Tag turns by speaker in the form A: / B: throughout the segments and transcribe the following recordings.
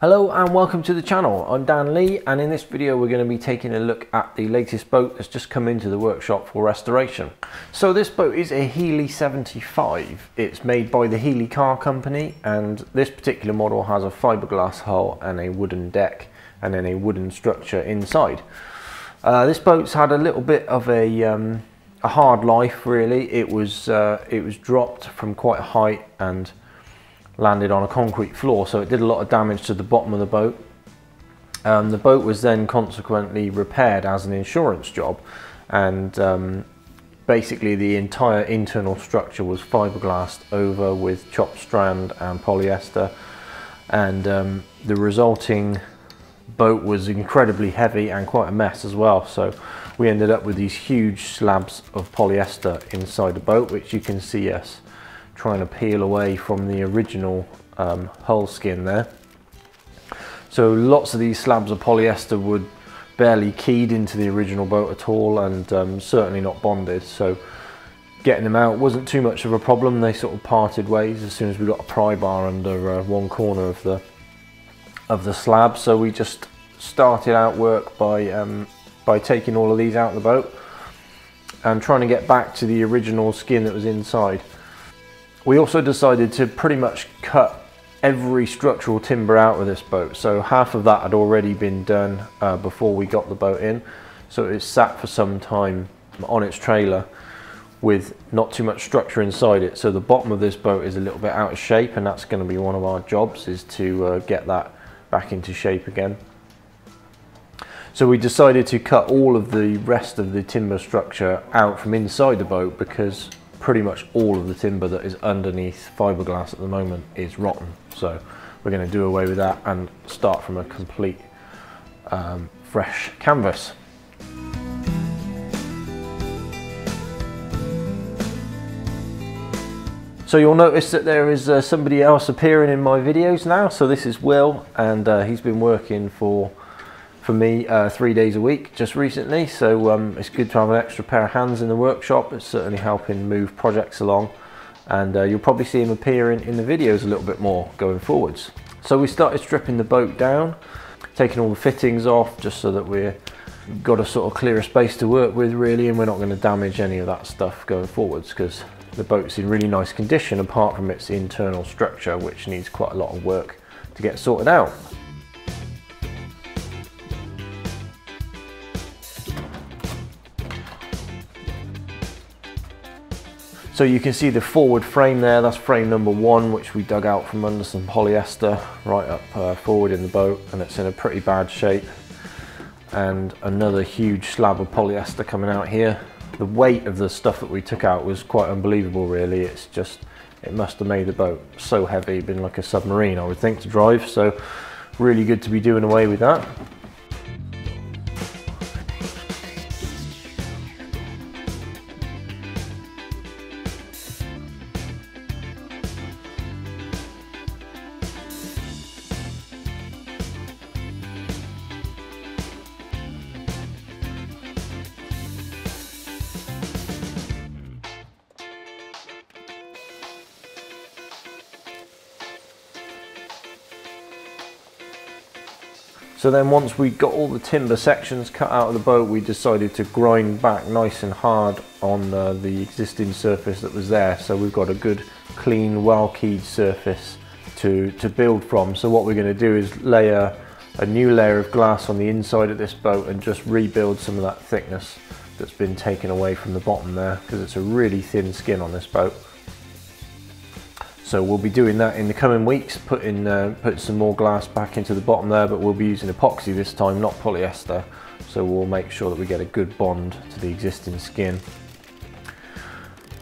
A: Hello and welcome to the channel. I'm Dan Lee and in this video we're going to be taking a look at the latest boat that's just come into the workshop for restoration. So this boat is a Healey 75. It's made by the Healey Car Company and this particular model has a fiberglass hull and a wooden deck and then a wooden structure inside. Uh, this boat's had a little bit of a, um, a hard life really. It was, uh, it was dropped from quite a height and landed on a concrete floor, so it did a lot of damage to the bottom of the boat. Um, the boat was then consequently repaired as an insurance job, and um, basically the entire internal structure was fiberglassed over with chopped strand and polyester, and um, the resulting boat was incredibly heavy and quite a mess as well. So we ended up with these huge slabs of polyester inside the boat, which you can see us trying to peel away from the original um, hull skin there. So lots of these slabs of polyester would barely keyed into the original boat at all and um, certainly not bonded. So getting them out wasn't too much of a problem. They sort of parted ways as soon as we got a pry bar under uh, one corner of the of the slab. So we just started out work by um, by taking all of these out of the boat and trying to get back to the original skin that was inside. We also decided to pretty much cut every structural timber out of this boat. So half of that had already been done uh, before we got the boat in. So it sat for some time on its trailer with not too much structure inside it. So the bottom of this boat is a little bit out of shape and that's going to be one of our jobs is to uh, get that back into shape again. So we decided to cut all of the rest of the timber structure out from inside the boat because pretty much all of the timber that is underneath fiberglass at the moment is rotten. So we're going to do away with that and start from a complete um, fresh canvas. So you'll notice that there is uh, somebody else appearing in my videos now. So this is Will and uh, he's been working for for me uh, three days a week just recently. So um, it's good to have an extra pair of hands in the workshop. It's certainly helping move projects along. And uh, you'll probably see him appearing in the videos a little bit more going forwards. So we started stripping the boat down taking all the fittings off just so that we're got a sort of clearer space to work with really and we're not going to damage any of that stuff going forwards because the boat's in really nice condition apart from its internal structure which needs quite a lot of work to get sorted out So you can see the forward frame there, that's frame number one, which we dug out from under some polyester right up uh, forward in the boat, and it's in a pretty bad shape. And another huge slab of polyester coming out here. The weight of the stuff that we took out was quite unbelievable really. It's just, it must have made the boat so heavy, been like a submarine I would think to drive. So really good to be doing away with that. So then once we got all the timber sections cut out of the boat, we decided to grind back nice and hard on uh, the existing surface that was there. So we've got a good, clean, well-keyed surface to, to build from. So what we're gonna do is layer a new layer of glass on the inside of this boat and just rebuild some of that thickness that's been taken away from the bottom there because it's a really thin skin on this boat. So we'll be doing that in the coming weeks, putting, uh, some more glass back into the bottom there, but we'll be using epoxy this time, not polyester. So we'll make sure that we get a good bond to the existing skin.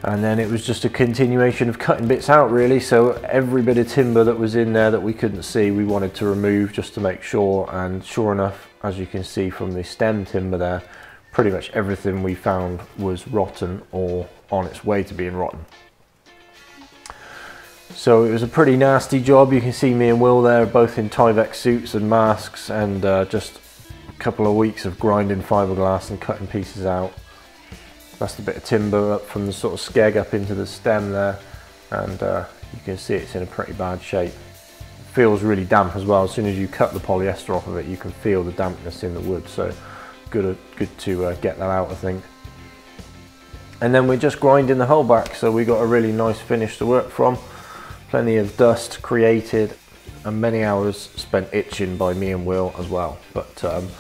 A: And then it was just a continuation of cutting bits out really. So every bit of timber that was in there that we couldn't see, we wanted to remove just to make sure. And sure enough, as you can see from the stem timber there, pretty much everything we found was rotten or on its way to being rotten. So it was a pretty nasty job. You can see me and Will there both in Tyvek suits and masks and uh, just a couple of weeks of grinding fiberglass and cutting pieces out. That's the bit of timber up from the sort of skeg up into the stem there and uh, you can see it's in a pretty bad shape. feels really damp as well. As soon as you cut the polyester off of it, you can feel the dampness in the wood. So good, good to uh, get that out, I think. And then we're just grinding the hull back. So we got a really nice finish to work from. Plenty of dust created and many hours spent itching by me and Will as well. But um,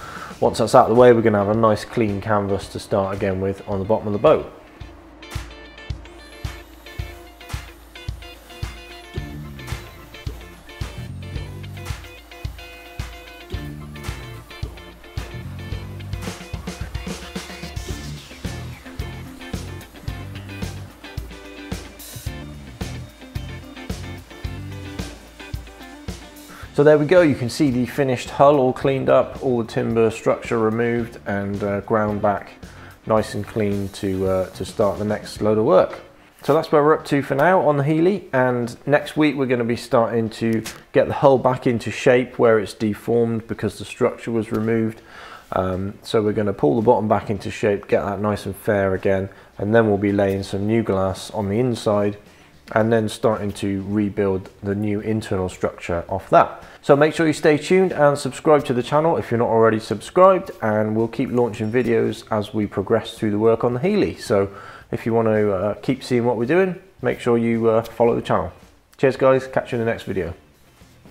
A: once that's out of the way, we're gonna have a nice clean canvas to start again with on the bottom of the boat. So there we go, you can see the finished hull all cleaned up, all the timber structure removed and uh, ground back nice and clean to, uh, to start the next load of work. So that's where we're up to for now on the Healey and next week we're going to be starting to get the hull back into shape where it's deformed because the structure was removed. Um, so we're going to pull the bottom back into shape, get that nice and fair again and then we'll be laying some new glass on the inside and then starting to rebuild the new internal structure off that. So make sure you stay tuned and subscribe to the channel if you're not already subscribed and we'll keep launching videos as we progress through the work on the Healey. So if you want to uh, keep seeing what we're doing, make sure you uh, follow the channel. Cheers guys, catch you in the next video.